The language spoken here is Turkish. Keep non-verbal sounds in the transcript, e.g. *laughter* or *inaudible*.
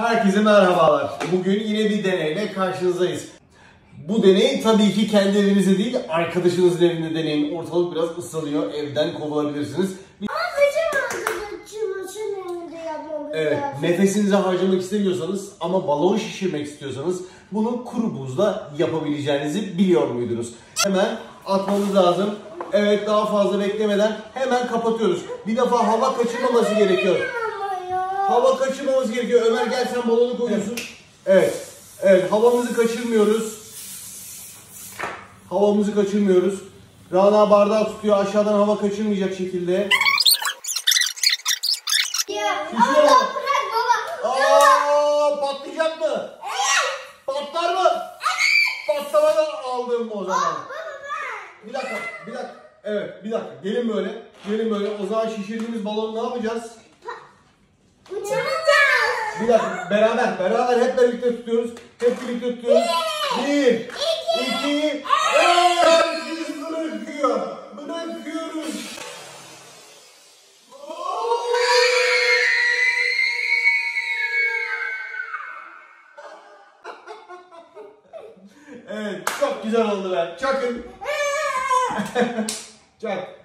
Herkese merhabalar. Bugün yine bir deneyle karşınızdayız. Bu deney tabii ki kendi evinizde değil, arkadaşınızın evinde deneyin. Ortalık biraz ısınıyor, evden kovulabilirsiniz. Evet, nefesinizi harcamak istemiyorsanız ama balon şişirmek istiyorsanız bunu kuru buzla yapabileceğinizi biliyor muydunuz? Hemen atmamız lazım. Evet, daha fazla beklemeden hemen kapatıyoruz. Bir defa hava kaçırmaması gerekiyor. Hava kaçırmamamız gerekiyor. Ömer gel sen balonu koyuyorsun. Evet. Evet havamızı kaçırmıyoruz. Havamızı kaçırmıyoruz. Rana bardağı tutuyor aşağıdan hava kaçırmayacak şekilde. Ama bırak baba. Aa patlayacak mı? Patlar mı? Patlamadan aldım o zaman. Bir dakika, bir dakika. Evet, bir dakika. Gelin böyle. Gelin böyle. O zaman şişirdiğimiz balonu ne yapacağız? Uçuracağız. Bir dakika beraber beraber hep birlikte tutuyoruz. Hep birlikte tutuyoruz. Bir, iki, herkes bırakıyor. Bırakıyoruz. *laughs* Evet çok güzel oldu be. Çakın. *laughs* *laughs* Çak.